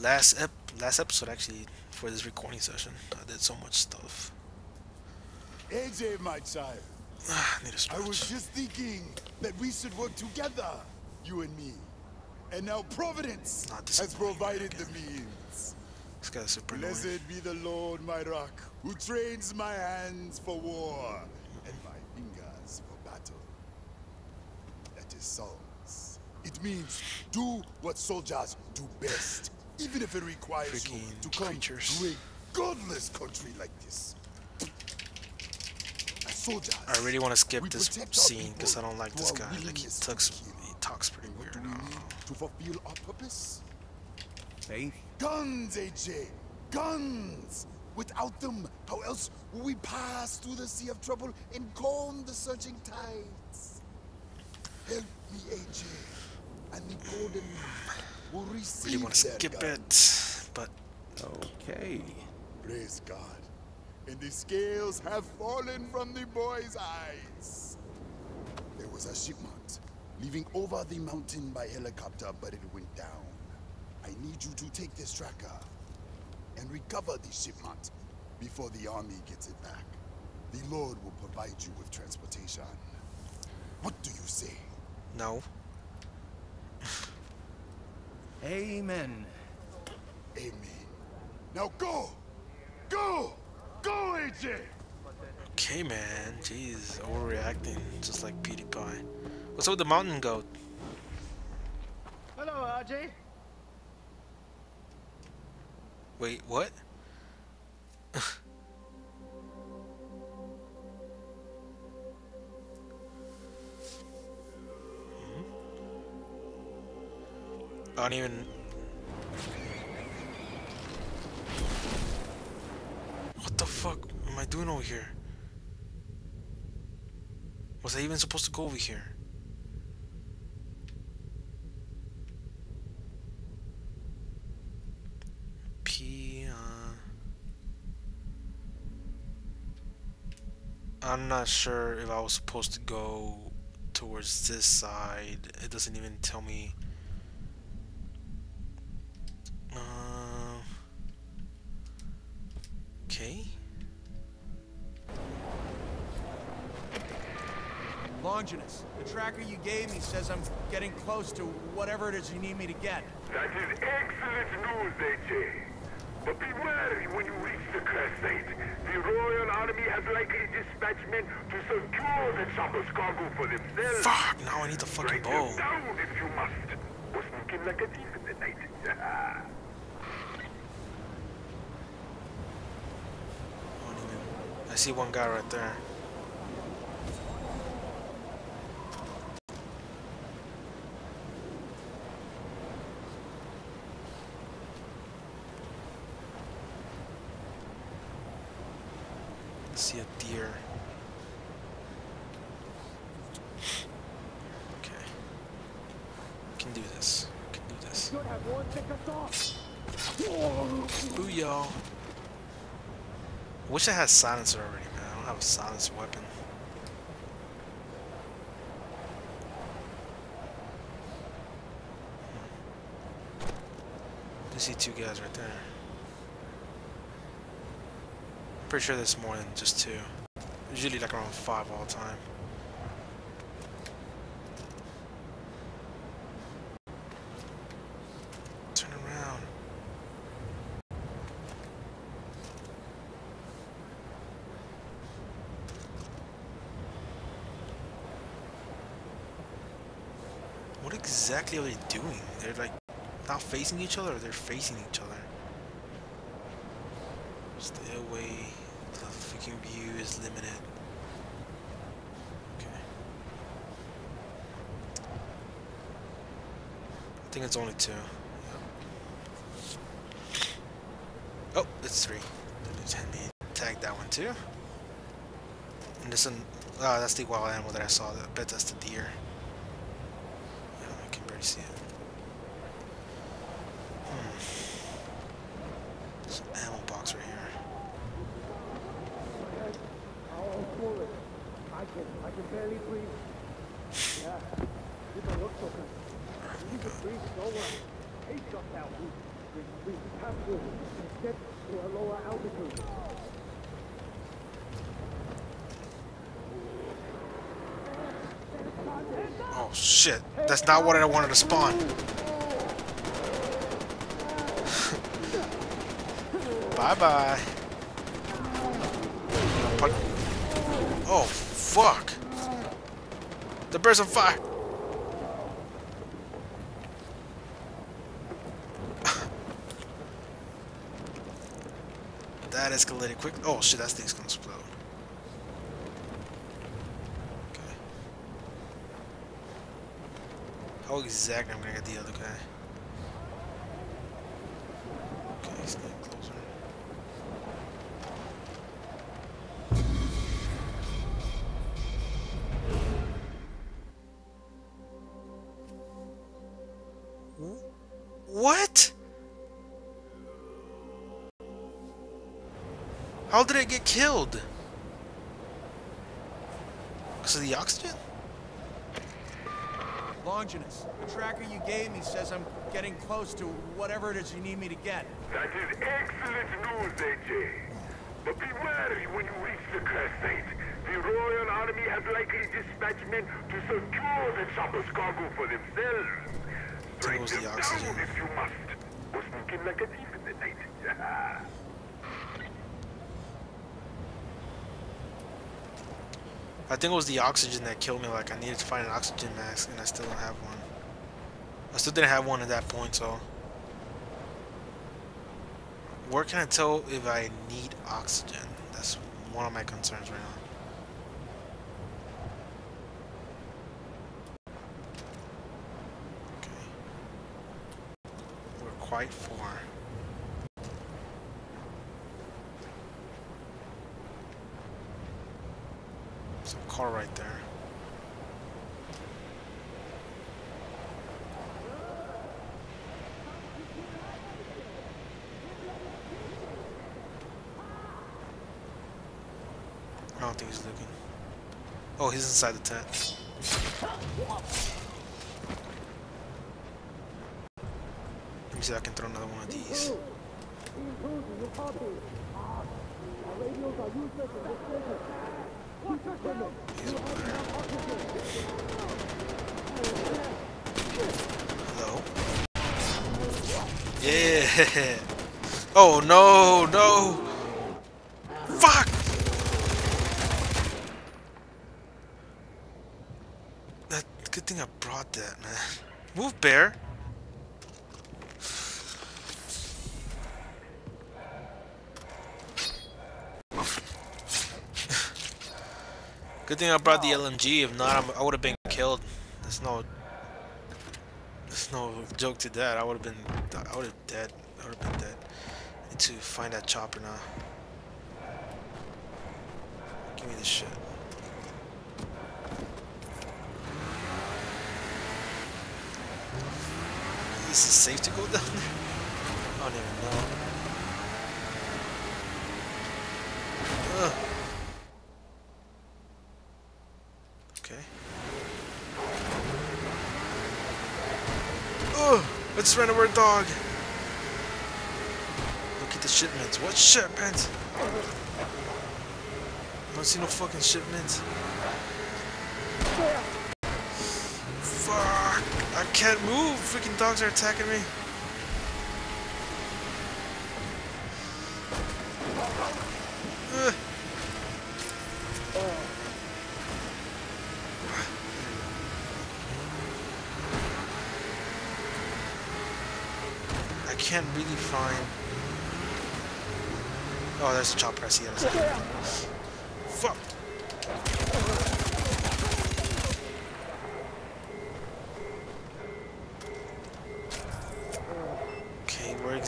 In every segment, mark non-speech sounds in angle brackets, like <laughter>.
last ep last episode actually for this recording session. I did so much stuff. AJ, my child. <sighs> I need a I stretch. was just thinking that we should work together, you and me. And now Providence has provided the means. This guy's super annoying. Blessed be the Lord, my rock, who trains my hands for war and my fingers for battle. That is songs. It means do what soldiers do best, even if it requires you Freaking to come creatures. to a godless country like this. As soldiers, I really want to skip this scene because I don't like this guy. Like he talks, he talks pretty What weird. do we need to fulfill our purpose? Faith? Guns, AJ! Guns! Without them, how else will we pass through the sea of trouble and calm the surging tides? Help me, AJ, and the golden will receive Really want to skip guns. it, but Okay. Praise God. And the scales have fallen from the boy's eyes. There was a shipment leaving over the mountain by helicopter, but it went down. I need you to take this tracker and recover the shipment before the army gets it back. The Lord will provide you with transportation. What do you say? no. Amen. Amen. Now go! Go! Go, AJ! Okay, man. Jeez, overreacting, just like PewDiePie. What's up with the mountain goat? Hello, RJ. Wait, what? <laughs> Don't even. What the fuck am I doing over here? Was I even supposed to go over here? P. Uh, I'm not sure if I was supposed to go towards this side. It doesn't even tell me. Tracker you gave me says I'm getting close to whatever it is you need me to get. That is excellent news, AJ. But be wary when you reach the crash site. The Royal Army has likely dispatched men to secure the chopper's cargo for themselves. Fuck! Now I need the fucking Write bow. them down if you must. Or sneak in like a thief in the night. I don't even- I see one guy right there. I see a deer. Okay. Can do this. Can do this. Booyah. I wish I had silencer already, man. I don't have a silenced weapon. Hmm. I see two guys right there. Pretty sure there's more than just two. Usually like around five all the time. Turn around. What they doing? They're like not facing each other they're facing each other? Stay away. The freaking view is limited. Okay. I think it's only two. Oh, it's three. Let me tag that one too. And this one, ah, that's the wild animal that I saw. I bet that's the deer. Yeah, see it. Hmm. There's an ammo box right here. I can, I can barely breathe. Yeah, you don't look so good. You can breathe so well. Hey, shut down. Get to a lower altitude. Shit. That's not what I wanted to spawn. <laughs> bye bye. Oh fuck. The bird's on fire. <laughs> that escalated quick. Oh shit, that thing's gonna explode. Okay. How exactly I'm gonna get the other guy? Okay, he's getting closer. What? How did it get killed? Because of the oxygen? Longinus, the tracker you gave me says I'm getting close to whatever it is you need me to get. That is excellent news, AJ. But be wary when you reach the crash site. The Royal Army has likely dispatched men to secure the chopper's cargo for themselves. There goes the oxygen. down if you must. Or sneak in like a thief in the night. <laughs> I think it was the oxygen that killed me. Like, I needed to find an oxygen mask, and I still don't have one. I still didn't have one at that point, so... Where can I tell if I need oxygen? That's one of my concerns right now. Okay. We're quite far. Some car right there. I don't think he's looking. Oh, he's inside the tent. Let me see if I can throw another one of these. Hello? Yeah! <laughs> Oh no, no! Fuck! That good thing I brought that, man. Move, bear. Good thing I brought the oh. LMG. If not, I'm, I would have been killed. There's no, there's no joke to that. I would have been, I would have dead. I would have been dead. Need to find that chopper now. Give me this shit. Is it safe to go down there? I don't even know. Ugh. Okay. Oh, I just ran over a dog. Look at the shipments. What shipments? I don't see no fucking shipments. Fuck! I can't move. Freaking dogs are attacking me. I can't really find. Oh, there's a chopper. I see see. Fuck.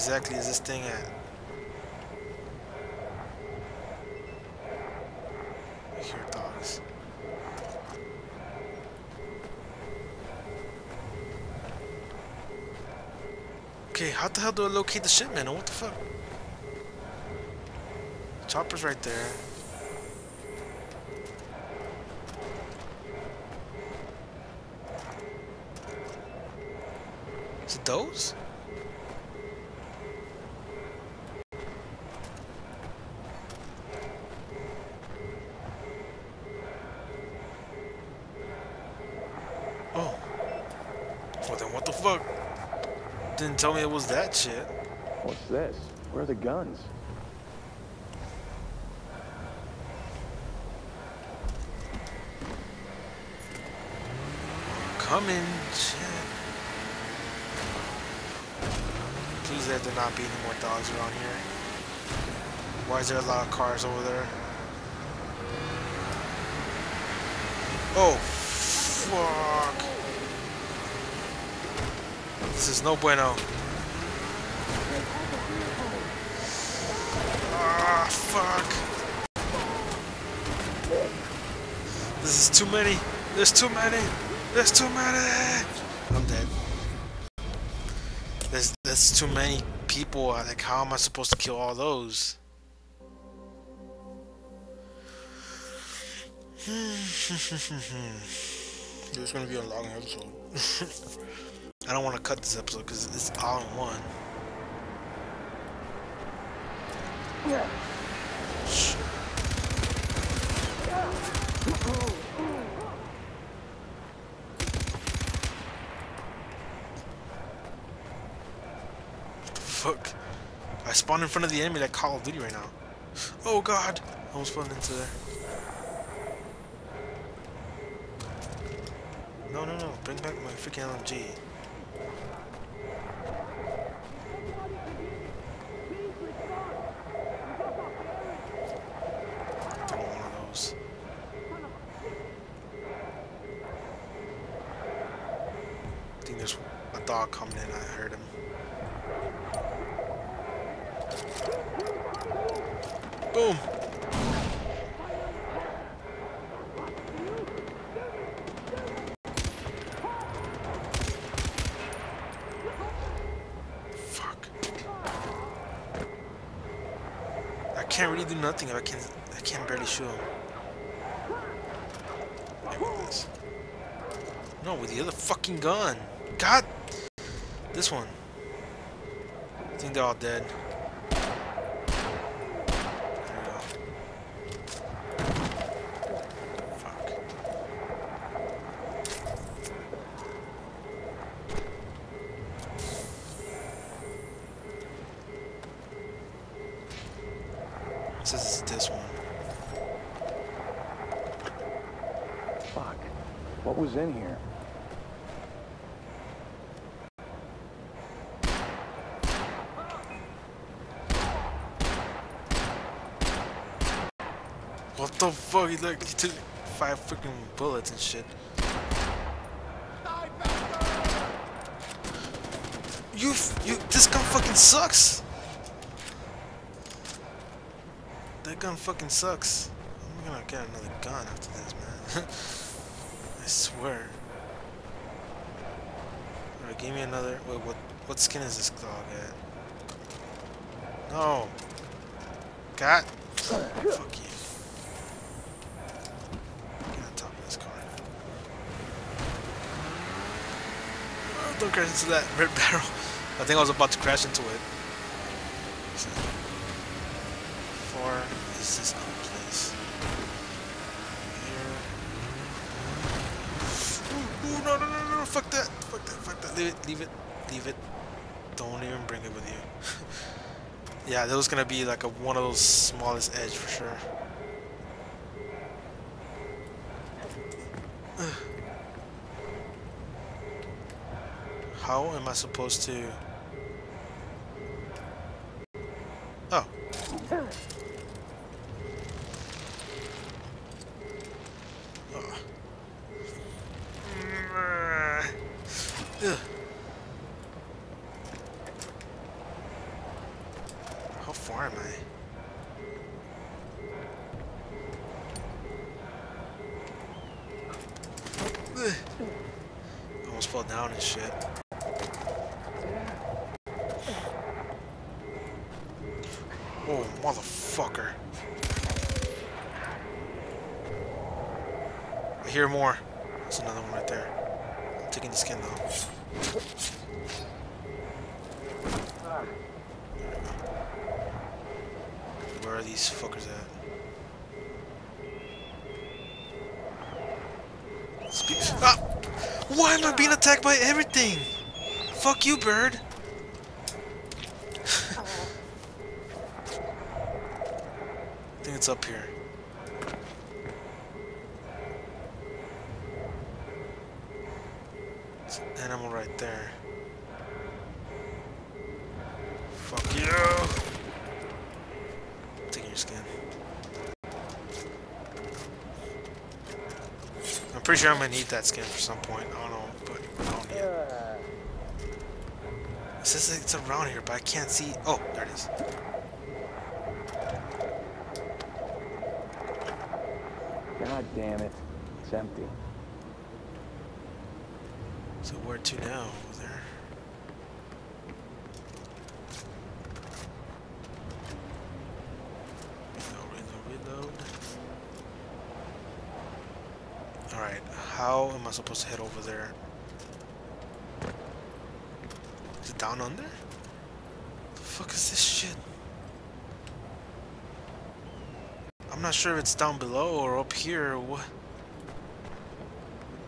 Exactly is this thing at? Okay, how the hell do I locate the shipment? Oh, what the fuck? Chopper's right there. Is it those? Well then what the fuck? Didn't tell me it was that shit. What's this? Where are the guns? Coming, shit. Please let there not be any more dogs around here. Why is there a lot of cars over there? Oh, fuck. This is no bueno. Ah, fuck. This is too many. There's too many. There's too many. I'm dead. There's there's too many people. Like, how am I supposed to kill all those? <laughs> It's gonna be a long episode. <laughs> I don't want to cut this episode because it's all in one. Shh. What the fuck? I spawned in front of the enemy like Call of Duty right now. Oh god! I almost spawned into there. No, no, no. Bring back my freaking LMG. Don't want one of those. I think there's a dog coming in. I heard him. Boom! Fuck. I can't really do nothing if I can I can barely shoot him. No, with the other fucking gun. God this one. I think they're all dead. There we go. Fuck. It says it's this one. Fuck. What was in here? What the fuck? He like he took five freaking bullets and shit. You, you, this gun fucking sucks. That gun fucking sucks. I'm gonna get another gun after this, man. <laughs> I swear. Alright, give me another. Wait, what? What skin is this dog at? No. God. Fuck you. Get on top of this car. Oh, don't crash into that red barrel. I think I was about to crash into it. Far is this other place? Here. Ooh, ooh, no, no, no, no, fuck that. Fuck that, fuck that. Leave it, leave it, leave it. Don't even bring it with you. <laughs> yeah, that was gonna be like a one of those smallest edge for sure. How am I supposed to? Oh. Uh. Ugh. How far am I? Almost fell down and shit. Oh, motherfucker. I hear more. There's another one right there. I'm taking the skin though. Where are these fuckers at? Speak. Ah! Why am I being attacked by everything? Fuck you, bird. <laughs> I think it's up here. Pretty sure I'm gonna need that skin for some point. I don't know, but I don't need it. It says it's around here, but I can't see. Oh, there it is. God damn it. It's empty. So where to now? Over there. How am I supposed to head over there? Is it down under? The fuck is this shit? I'm not sure if it's down below or up here or what.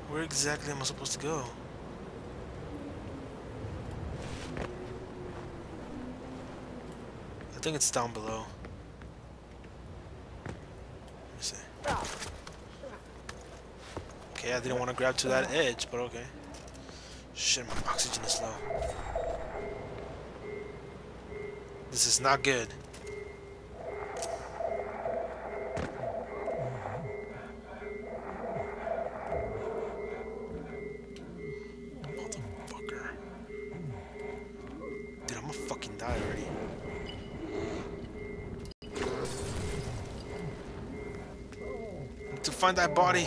Where exactly am I supposed to go? I think it's down below. Let me see. Okay, I didn't want to grab to that edge, but okay. Shit, my oxygen is low. This is not good. Motherfucker. Dude, I'm gonna fucking die already. to find that body.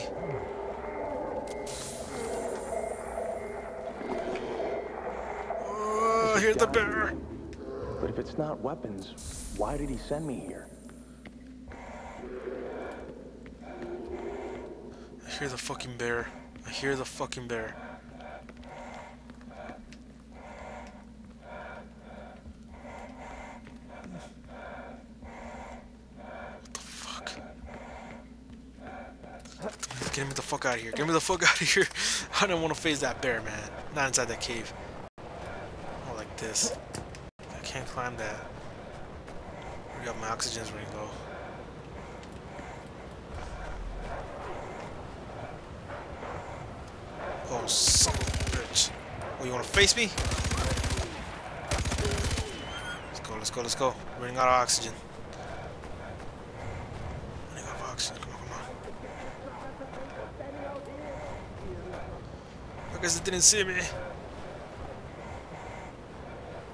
The bear. But if it's not weapons, why did he send me here? I hear the fucking bear. I hear the fucking bear. What the fuck? Get me the fuck out of here. Get me the fuck out of here. <laughs> I don't want to face that bear, man. Not inside that cave. This. I can't climb that. I got my oxygen's running low. Oh, son bitch. Oh, you wanna face me? Let's go, let's go, let's go. Oxygen. Running out of oxygen. I guess it didn't see me.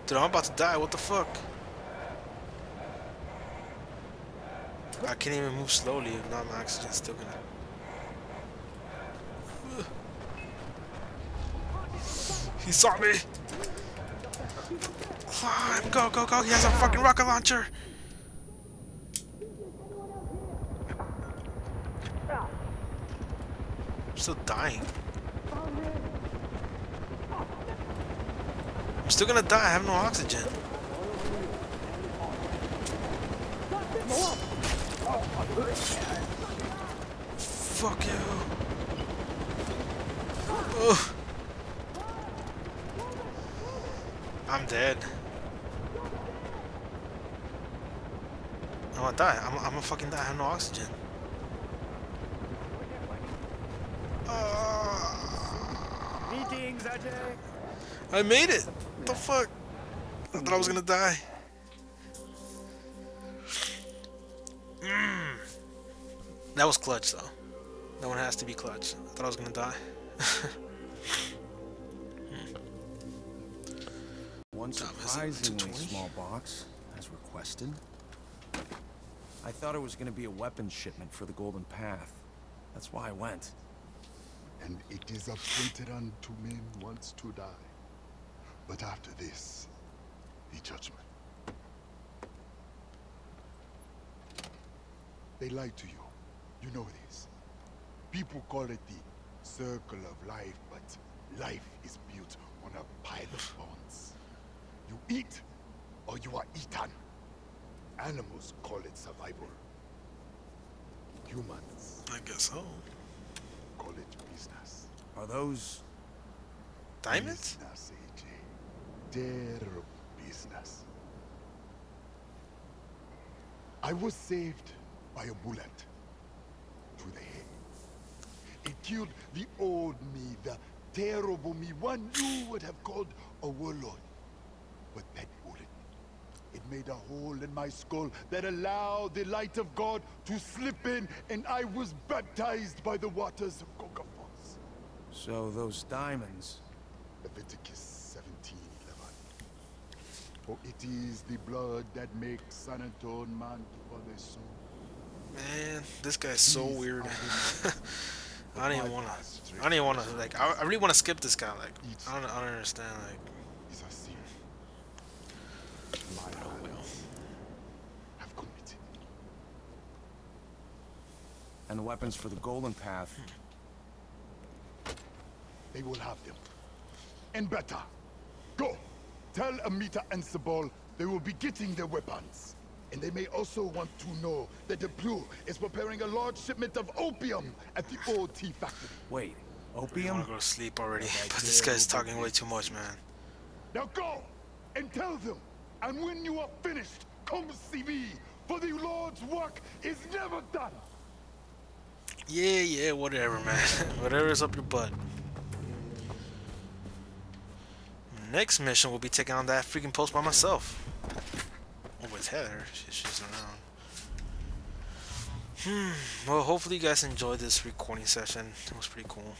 Dude, I'm about to die. What the fuck? I can't even move slowly if not my oxygen's still gonna. He saw me. Climb, go, go, go. He has a fucking rocket launcher. I'm still dying. Still gonna die. I have no oxygen. Fuck you. Ugh. I'm dead. I'm gonna die. I'm, I'm gonna fucking die. I have no oxygen. Ah. Greetings, I made it. What the fuck? I thought I was gonna die. Mm. That was clutch, though. That one has to be clutch. I thought I was gonna die. <laughs> One Tom, is it surprisingly 220? small box, as requested. I thought it was going to be a weapons shipment for the Golden Path. That's why I went. And it is appointed unto men once to die. But after this, the judgment. They lied to you. You know this. People call it the circle of life, but life is built on a pile of bones. You eat, or you are eaten. Animals call it survival. Humans I guess so. call it business. Are those Diamonds? Business, AJ. Terrible business. I was saved by a bullet to the head. It killed the old me, the terrible me, one you would have called a warlord. But that bullet, it made a hole in my skull that allowed the light of God to slip in, and I was baptized by the waters of Coca Falls. So those diamonds... Leviticus 17:11. For it is the blood that makes an atonement for the soul. Man, this guy's so These weird. are the men I don't even wanna. I don't even wanna like. I, I really wanna skip this guy. Like, I don't. I don't understand. Like, is a sin. My have committed. and the weapons for the Golden Path. They will have them. And better. Go. Tell Amita and Sabal they will be getting their weapons. And they may also want to know that the Blue is preparing a large shipment of opium at the old tea factory. Wait, opium? I opium? wanna go to sleep already. <laughs> But this guy's talking way too much, man. Now go and tell them. And when you are finished, come see me. For the Lord's work is never done. Yeah, yeah, whatever, man. <laughs> Whatever's up your butt. Next mission, we'll be taking on that freaking post by myself. Oh, with Heather. She, she's around. Hmm. Well, hopefully you guys enjoyed this recording session. It was pretty cool.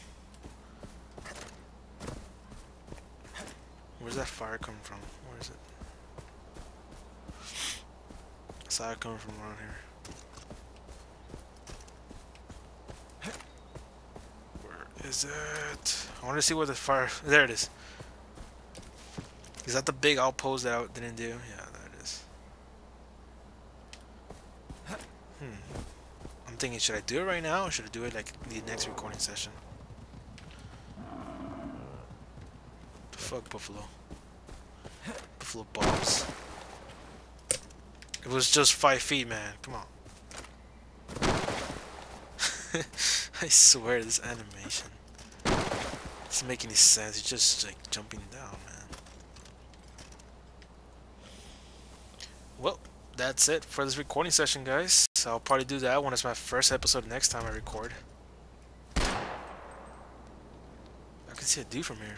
Where's that fire coming from? Where is it? I coming from around here. Where is it? I want to see where the fire. There it is. Is that the big outpost that I didn't do? Yeah, that is. Hmm. I'm thinking, should I do it right now or should I do it like the next recording session? The fuck, Buffalo. Buffalo Bobs. It was just five feet, man. Come on. <laughs> I swear this animation doesn't make any sense. It's just like jumping down, man. Well, that's it for this recording session, guys. So I'll probably do that when it's my first episode next time I record. I can see a dude from here.